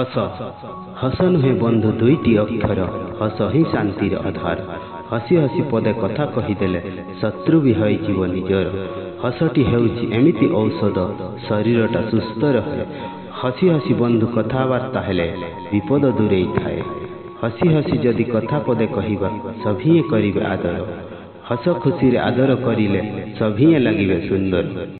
ହସ। ହସ ନୁହେଁ ବନ୍ଧୁ ଦୁଇଟି ଅକ୍ଷର। ହସ ହିଁ ଶାନ୍ତିର ଅଧାର ହସି ହସି ପଦେ କଥା କହିଦେଲେ ଶତ୍ରୁ ବି ହୋଇଯିବ ନିଜର। ହସଟି ହେଉଛି ଏମିତି ଔଷଧ। ଶରୀରଟା ସୁସ୍ଥ ରହେ। ହସି ହସି ବନ୍ଧୁ କଥାବାର୍ତ୍ତା ହେଲେ ବିପଦ ଦୂରେଇ ଥାଏ। ହସି ହସି ଯଦି କଥା ପଦେ କହିବା ସଭିଏଁ କରିବେ ଆଦର। ହସ ଖୁସିରେ ଆଦର କରିଲେ ସଭିଏଁ ଲାଗିବେ ସୁନ୍ଦର।